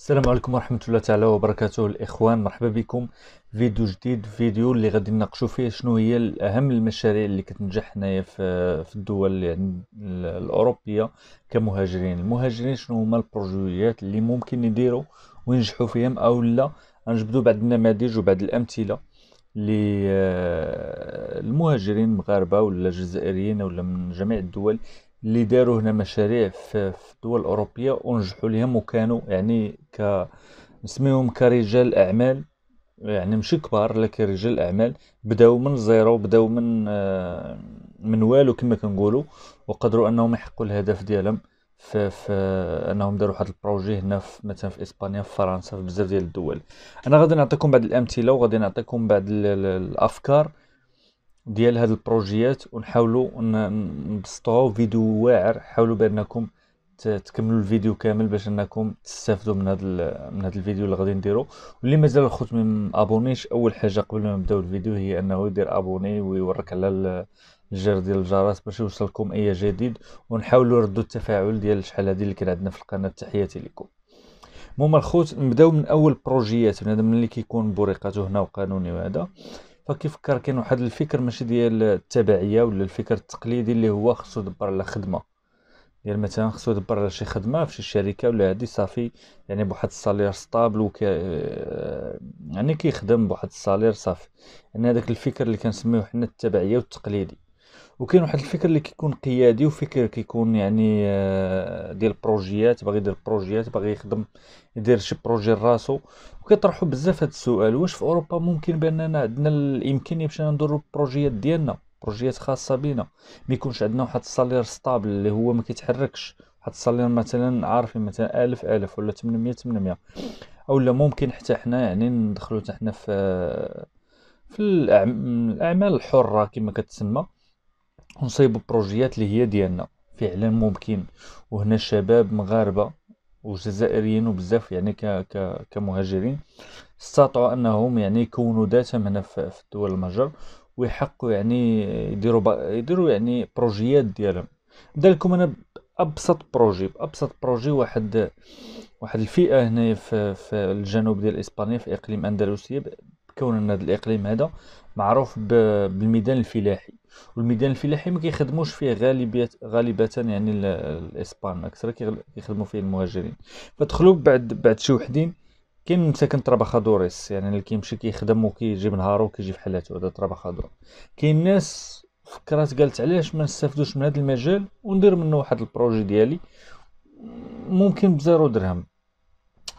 السلام عليكم ورحمة الله تعالى وبركاته الإخوان. مرحبا بكم. فيديو جديد فيديو اللي غادي نناقشوا فيه شنو هي أهم المشاريع اللي كتنجح هنايا في الدول يعني الأوروبية كمهاجرين. المهاجرين شنو هما؟ البروجيات اللي ممكن يديروا وينجحوا فيهم أو لا. غنجبدوا بعض النماذج وبعض الأمثلة للمهاجرين المغاربة ولا الجزائريين ولا من جميع الدول اللي داروا هنا مشاريع في الدول الأوروبية ونجحوا ليهم وكانوا يعني ك نسميهم كرجال أعمال. يعني ماشي كبار لكن رجال أعمال. بداو من ال zéro بداو من آه، من والو كما كنقولوا. وقدروا أنهم يحققوا الهدف ديالهم في, في أنهم داروا واحد ال projet هنا في مثلا في إسبانيا في فرنسا في بزاف ديال الدول. أنا غادي نعطيكم بعض الأمثلة وغادي نعطيكم بعض الأفكار. ديال هاد البروجيات ونحاولوا نبسطوها فيديو واعر. حاولوا بأنكم تكملوا الفيديو كامل باش أنكم تستافدوا من هذا من هذا الفيديو اللي غادي نديرو. واللي مازال الخوت من ابونيش أول حاجة قبل ما نبداو الفيديو هي أنه يدير أبوني ويورك على الجر ديال الجرس باش يوصلكم أي جديد. ونحاولوا نردوا التفاعل ديال شحال هذه اللي كان عندنا في القناة. تحياتي لكم. المهم الخوت نبداو من أول بروجيات. هذا ملي كيكون بوريقاته هنا وقانوني وهذا. فكيفكر كاين واحد الفكر ماشي ديال التبعية ولا الفكر التقليدي اللي هو خصو يدبر على خدمة. ديال مثلا خصو يدبر على شي خدمة في شي شركة ولا هادي صافي يعني بواحد ال salaire stable وك يعني كيخدم بواحد ال salaire صافي. يعني هذاك الفكر اللي كنسميوه حنا التبعية والتقليدي. وكاين واحد الفكر اللي كيكون قيادي وفكر كيكون يعني آه، ديال بروجيات باغي يدير بروجيات باغي يخدم يدير شي projet راسو وكيطرحوا بزاف هاد السؤال واش في أوروبا ممكن بأننا عندنا الإمكانية باش نديروا البروجيات ديالنا بروجيات خاصة بينا؟ ما يكونش عندنا واحد الصالير ستابل اللي هو ما كيتحركش. واحد الصالير مثلا عارفين مثلا ألف ألف ولا 800 800 أو لا ممكن حتى حنا يعني ندخلوا حتى حنا في في الأعمال الحرة كما كتسمى. ونصيبوا بروجيات اللي هي ديالنا فعلا ممكن. وهنا الشباب مغاربة وجزائريين وبزاف يعني ك ك كمهاجرين. استطاعوا أنهم يعني يكونوا ذاتهم هنا في, الدول المهجر ويحققوا يعني يديروا يديروا يعني بروجيات ديالهم. نبدا لكم أنا بأبسط projet بأبسط projet واحد واحد الفئة هنا في, في الجنوب ديال إسبانيا في إقليم Andalucía بكون أن هذا الإقليم هذا معروف بالميدان الفلاحي والميدان الفلاحي ما كيخدموش فيه غالبيه غالبا يعني الإسبان أكثر كيخدموا فيه المهاجرين. فدخلوا بعد بعد شي وحدين كاين ساكن trabajadores يعني اللي كيمشي كيخدم وكيجي نهارو وكيجي في حالته هذا trabajador كاين ناس فكرات قالت علاش ما نستافدوش من هذا المجال وندير منه واحد ال projet ديالي ممكن ب zéro درهم.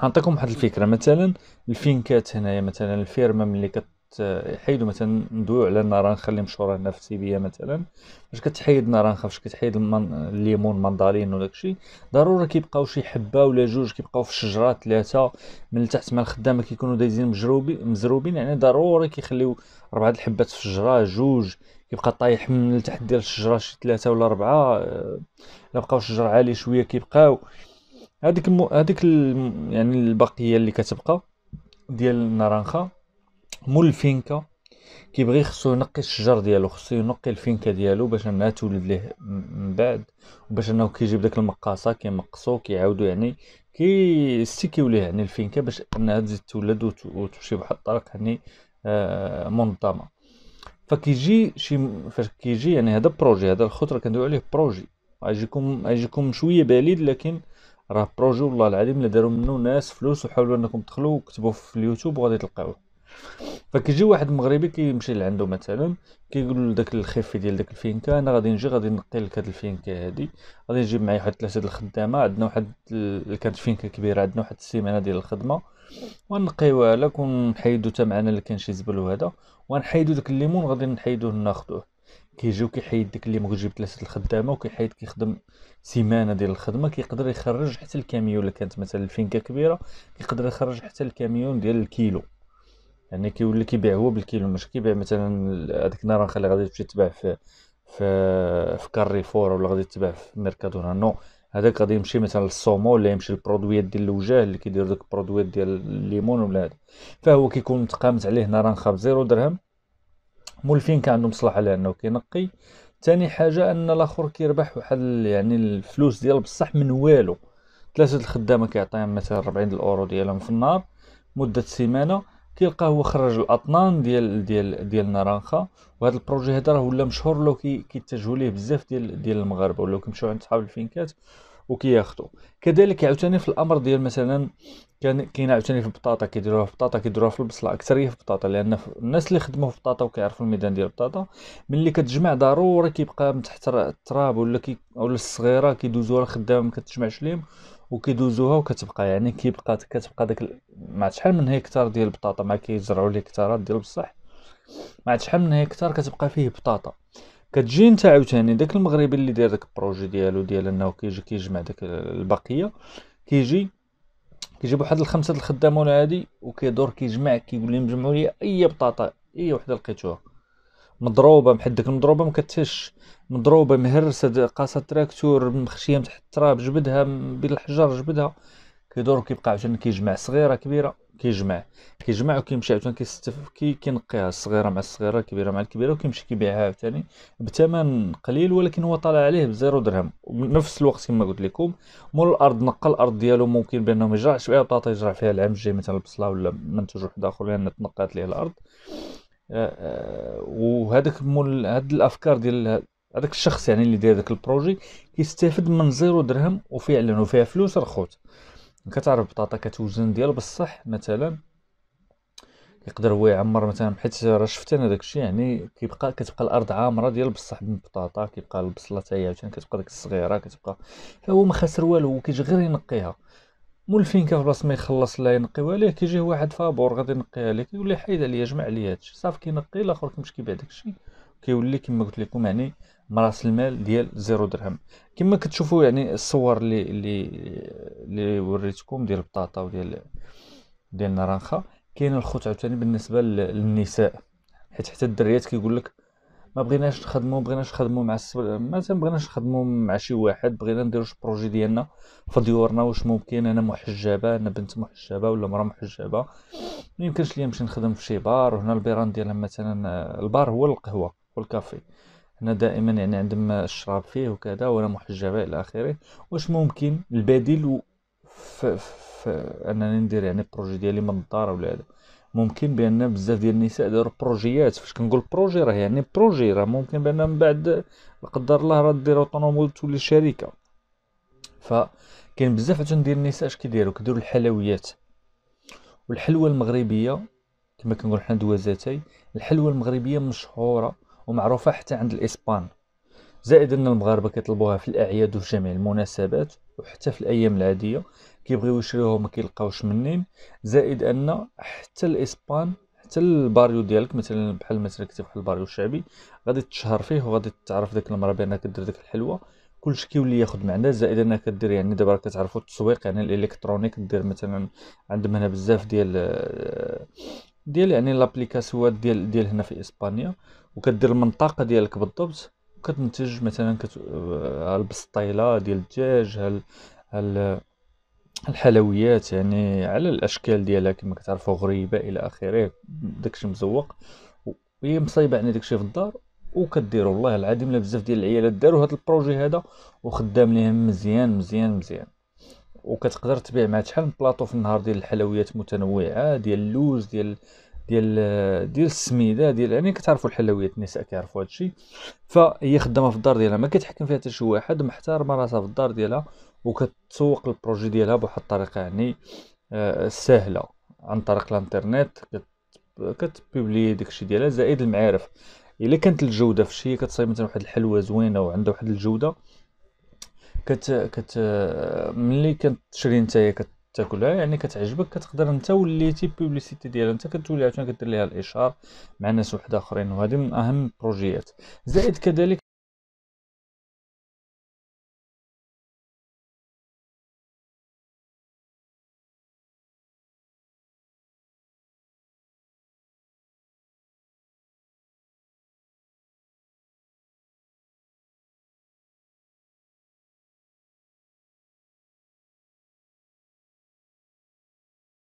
نعطيكم واحد الفكرة. مثلا الفينكات هنايا مثلا الفيرما ملي كت يحيدوا مثلا ندويو على النارنخه اللي مشهورة هنا في سيبيا مثلا. فاش كتحيد النارنخه فاش كتحيد الليمون ماندارين وداكشي ضروري كيبقاو شي حبة ولا جوج كيبقاو في الشجرة ثلاثة من التحت مع الخدامة كيكونوا دايزين مجروبين مزروبين. يعني ضروري كيخليو ربعه الحبات في الشجرة جوج. كيبقى طايح من التحت ديال الشجرة شي ثلاثة ولا أربعة. إلا بقاو الشجر عالي شوية كيبقاو. هذيك المو... هذيك ال... يعني البقية اللي كتبقى ديال ال naranja مول ال finca. كيبغي خصو ينقي الشجر ديالو خصو ينقي ال finca ديالو باش انها تولد ليه من بعد وباش انه كيجيب داك المقاصة كيمقصو كيعاودو يعني كيستيكيو ليه يعني ال finca باش انها تزيد تولد وتمشي بواحد الطريق يعني آه منظمة. فكيجي شي فاش كيجي يعني هذا projet هذا الخطرة كندوي عليه projet. غيجيكم غيجيكم شوية بعيد لكن راه projet والله العظيم اللي داروا منه ناس فلوس وحاولوا إنكم تدخلوا وكتبوا في اليوتيوب وغادي تلقاوه. فكيجي واحد مغربي كيمشي لعندو مثلا كيقول لداك ال jefe ديال داك ال finca أنا غادي نجي غادي نقي لك هاد ال finca هادي غادي نجيب معايا واحد ثلاثة الخدامة عندنا واحد كانت finca كبيرة عندنا واحد السيمانة ديال الخدمة. ونقيوها لك ونحيدو حتى معنا اللي كان شي زبل وهذا ونحيدو داك الليمون غادي نحيدوه ناخدوه كيجيو كيحيد داك الليمون كيجيب ثلاثة الخدامة وكيحيد كيخدم سيمانة ديال الخدمة كيقدر يخرج حتى الكاميون اللي كانت مثلا ال finca كبيرة كيقدر يخرج حتى الكاميون ديال الكيلو. يعني كيولي كيبيع هو بالكيلو ماشي كيبيع مثلا هذيك ال naranja اللي غادي تمشي تباع في في في كاريفور ولا غادي تباع في Mercadona no هذاك غادي يمشي مثلا لل zumo ولا يمشي للبرودويات ديال الوجاه اللي كيديروا داك البرودويات ديال الليمون ولا هذا. فهو كيكون متقامت عليه naranja ب zéro درهم. مول ال finca عنده مصلحه لأنه كينقي. ثاني حاجة أن الآخر كيربح واحد يعني الفلوس ديال بصح من والو. ثلاثة الخدامة كيعطيهم مثلا 40 الأورو ديالهم في النهار مدة سيمانة. كيلقى هو خرج الأطنان ديال ديال ديال naranja. وهذا ال projet هذا راه ولا مشهور ولاو كيتجهوا ليه بزاف ديال ديال المغاربة ولاو كيمشيو عند صحاب الفينكات. وكياخذوا كذلك عاوتاني في الأمر ديال مثلا كان كاين عاوتاني في البطاطا كيديروها في البطاطا كيديروها في البصلة أكثرية في البطاطا لأن الناس اللي خدموا في البطاطا وكيعرفوا الميدان ديال البطاطا ملي كتجمع ضروري كيبقى من تحت التراب ولا كي ولا الصغيرة كيدوزوها الخدامه ما كتجمعش ليهم وكيدوزوها وكتبقى يعني كيبقى كتبقى داك مع شحال من هكتار ديال البطاطا ما كيزرعوا الهكتارات ديال بصح مع شحال من هكتار كتبقى فيه بطاطا. كتجي انت عاوتاني داك المغربي اللي داير داك ال projet ديالو ديال انه كيجي كيجمع داك البقية كيجي كيجيب واحد الخمسة الخدامون هادي وكيدور كيجمع كيقول لهم جمعوا لي أي بطاطا أي وحدة لقيتوها. مضروبة بحال ديك المضروبة ما كتهش. مضروبة مهرسة قاصة تراكتور مخشية تحت التراب جبدها بين الحجر جبدها. كيدور كيبقى عاوتاني كيجمع صغيرة كبيرة كيجمع كيجمع وكيمشي عاوتاني كيستف كي كينقيها الصغيره مع الصغيره الكبيره مع الكبيرة وكيمشي كيبيعها عاوتاني بثمن قليل ولكن هو طالع عليه ب zéro درهم. وبنفس الوقت كما قلت لكم مول الأرض نقى الأرض ديالو ممكن بانه ما يزرعش فيها بطاطا يزرع فيها العام الجاي مثلا البصلة ولا منتوج واحد اخر لأن تنقات ليه الأرض. آه، آه، وهذاك مول هاد الأفكار ديال هذاك الشخص يعني اللي داير داك ال projet كيستافد من zéro درهم وفعلا وفيها فلوس الخوت. كتعرف بطاطا كتوزن ديال بصح مثلا يقدر هو يعمر مثلا حيت راه شفت أنا داكشي يعني كيبقى كتبقى الأرض عامرة ديال بصح بالبطاطا كيبقى البصلة حتى عاوتاني كتبقى ديك الصغيرة كتبقى فهو ما خاسر والو هو كيجي غير ينقيها. مول فين كيف بلاصه ما يخلص لا ينقيوها ليه كيجي واحد فابور غادي ينقيها ليه كيقول ليه حيد عليا جمع لي هادشي. صافي كينقي الآخر كيمشي كيبيع داكشي. كيولي كما قلت لكم يعني راس المال ديال zéro درهم. كما كتشوفوا يعني الصور اللي اللي اللي وريتكم ديال البطاطا وديال ديال naranja كاين الخوت عاوتاني بالنسبة للنساء. حيت حتى الدريات كيقول لك ما بغيناش نخدمو بغيناش نخدمو مع السب... ما بغيناش نخدمو مع شي واحد بغينا نديرو شي projet ديالنا في ديورنا واش ممكن أنا محجبة أنا بنت محجبة ولا مرا محجبة. ما يمكنش ليا نمشي نخدم في شي بار وهنا البيران ديالها مثلا البار هو القهوة والكافي هنا دائما يعني عندهم الشراب فيه وكذا وأنا محجبة إلى آخره واش ممكن البديل في, في أنني ندير يعني projet ديالي من الدار ولا هذا؟ ممكن بأن بزاف ديال النساء داروا بروجيات فاش كنقول projet راه يعني projet راه ممكن بأن من بعد قدر الله راه دير autónomo تولي شركه فكاين بزاف عاوتاني ديال النساء اش كيديروا؟ كيديروا الحلويات. والحلوى المغربية كما كنقول حنا دواز أتاي الحلوى المغربية مشهورة ومعروفة حتى عند الإسبان. زائد أن المغاربة كيطلبوها في الأعياد وفي جميع المناسبات وحتى في الأيام العادية كيبغيو يشريوها ما كيلقاوش منين. زائد أن حتى الإسبان حتى ال barrio ديالك مثلا بحال مثلا كتب بحال ال barrio الشعبي غادي تشهر فيه وغادي تعرف ديك المراه بأنها كدير ديك الحلوة. كلشي كيولي ياخد معناه زائد أنها كدير يعني دابا كتعرفوا التسويق يعني ال électronique دير مثلا عندهم هنا بزاف ديال ديال يعني لابليكاسيوات ديال ديال هنا في إسبانيا وكدير المنطقة ديالك بالضبط وكتنتج مثلا كت... البسطيلة ديال الدجاج هال هال الحلويات يعني على الأشكال ديالها كما كتعرفوا غريبة إلى آخره داكشي مزوق وهي مصايبة يعني داكشي في الدار وكديروا والله العظيم لا بزاف ديال العيالات داروا هذا ال projet هذا وخدام ليهم مزيان مزيان مزيان. وكتقدر تبيع مع شحال من بلاطو في النهار ديال الحلويات متنوعة ديال اللوز ديال ديال ديال السميدة ديال يعني كتعرفوا الحلويات النساء كيعرفوا هادشي. فهي خدامة في الدار ديالها ما كيتحكم فيها حتى شي واحد محترمه راسها في الدار ديالها وكتسوق ال projet ديالها بواحد الطريقة يعني آه، سهلة. عن طريق الانترنت كتبوبلي داكشي ديالها زائد المعارف. إلا كانت الجودة في شي كتصايب مثلا واحد الحلوة زوينة وعندها واحد الجودة كت كت ملي كتشري نتايا تاكلها يعني كتعجبك كتقدر انت وليتي publicité ديالها. انت كتولي عاوتاني كدير ليها الإشهار مع ناس واحد آخرين وهذه من أهم البروجيات. زائد كذلك